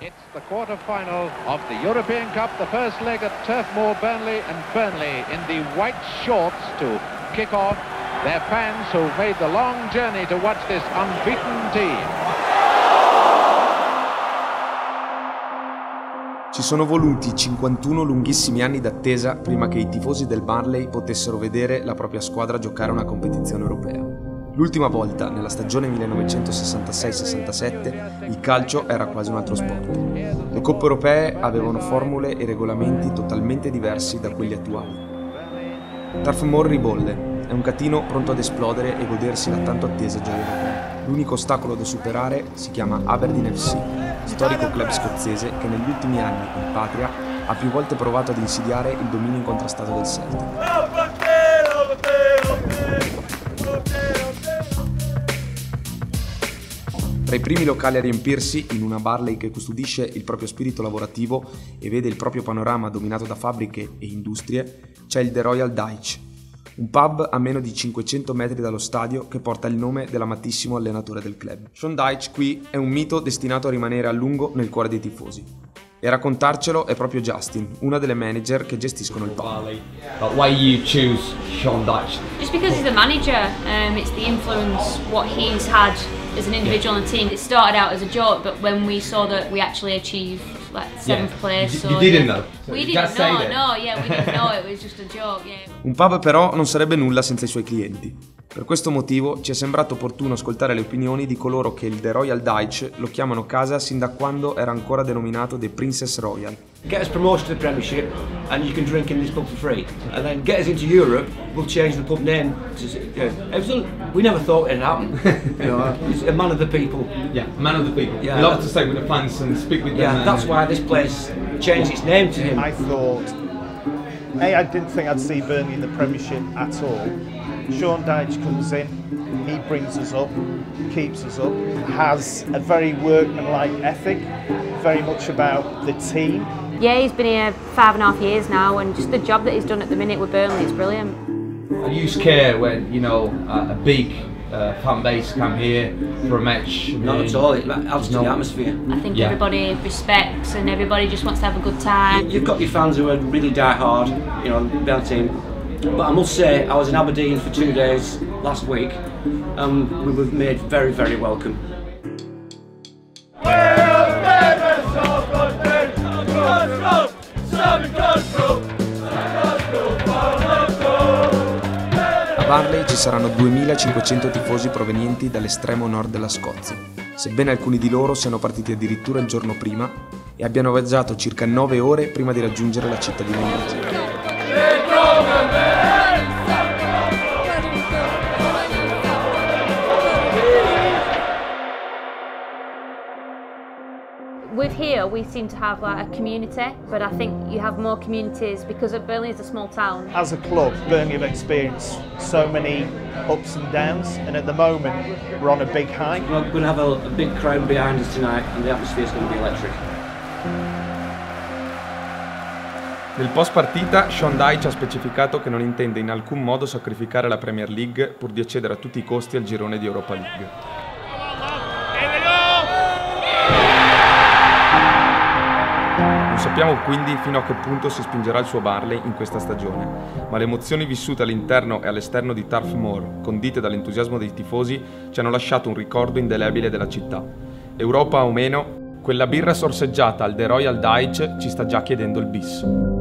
It's the quarter-final of the European Cup, the first leg at Turf Moor, Burnley, and Burnley in the white shorts to kick off their fans who've made the long journey to watch this unbeaten team. Ci sono voluti 51 lunghissimi anni d'attesa prima che i tifosi del Barley potessero vedere la propria squadra giocare una competizione europea. L'ultima volta, nella stagione 1966-67, il calcio era quasi un altro sport. Le coppe europee avevano formule e regolamenti totalmente diversi da quelli attuali. Turf Moor ribolle, è un catino pronto ad esplodere e godersi la tanto attesa gioia europea. L'unico ostacolo da superare si chiama Aberdeen FC, storico club scozzese che negli ultimi anni, in patria, ha più volte provato ad insidiare il dominio incontrastato del Celtic. Tra i primi locali a riempirsi, in una Barley che custodisce il proprio spirito lavorativo e vede il proprio panorama dominato da fabbriche e industrie, c'è il The Royal Dyche, un pub a meno di 500 metri dallo stadio che porta il nome dell'amatissimo allenatore del club. Sean Dyche qui è un mito destinato a rimanere a lungo nel cuore dei tifosi. E a raccontarcelo è proprio Justin, una delle manager che gestiscono il pub. But why you choose Sean Dyche? Just because he's the manager, um, it's the influence what he's had as an individual on the team. It started out as a joke, but when we saw that we actually achieved like seventh Yeah. place, You- so you didn't yeah. know? So we didn't know. No, yeah, we didn't know. It was just a joke. Yeah. Un pub però non sarebbe nulla senza i suoi clienti. Per questo motivo ci è sembrato opportuno ascoltare le opinioni di coloro che il The Royal Dyche lo chiamano casa sin da quando era ancora denominato The Princess Royal. Get us promoted to the Premiership, and you can drink in this pub for free. And then get us into Europe, we'll change the pub name. To, you it was a- we never thought it'd happen. you know, it's a man of the people. Yeah, man of the people. Yeah, Love to stay with the fans and speak with them. Yeah, that's why this place changed its name to him. I thought, A, I didn't think I'd see Burnley in the Premiership at all. Sean Dyche comes in, he brings us up, keeps us up, has a very workmanlike ethic, very much about the team. Yeah, he's been here five and a half years now, and just the job that he's done at the minute with Burnley is brilliant. Are you care when you know a big uh, fan base come here for a match? Not at all. It adds to the atmosphere. I think Yeah. everybody respects and everybody just wants to have a good time. You've got your fans who are really die hard, you know, behind the team. But I must say, I was in Aberdeen for two days last week, and we were made very, very welcome. A Barley ci saranno 2500 tifosi provenienti dall'estremo nord della Scozia, sebbene alcuni di loro siano partiti addirittura il giorno prima e abbiano viaggiato circa 9 ore prima di raggiungere la cittadina inglese. With here, we seem to have like a community, but I think you have more communities because Burnley is a small town. As a club, Burnley have experienced so many ups and downs, and at the moment, we're on a big high. We're going to have a, a big crowd behind us tonight, and the atmosphere is going to be electric. Nel post partita, Sean Dyche ha specificato che non intende in alcun modo sacrificare la Premier League pur di accedere a tutti i costi al girone di Europa League. Sappiamo quindi fino a che punto si spingerà il suo Barley in questa stagione, ma le emozioni vissute all'interno e all'esterno di Turf Moor, condite dall'entusiasmo dei tifosi, ci hanno lasciato un ricordo indelebile della città. Europa o meno, quella birra sorseggiata al The Royal Dyche ci sta già chiedendo il bis.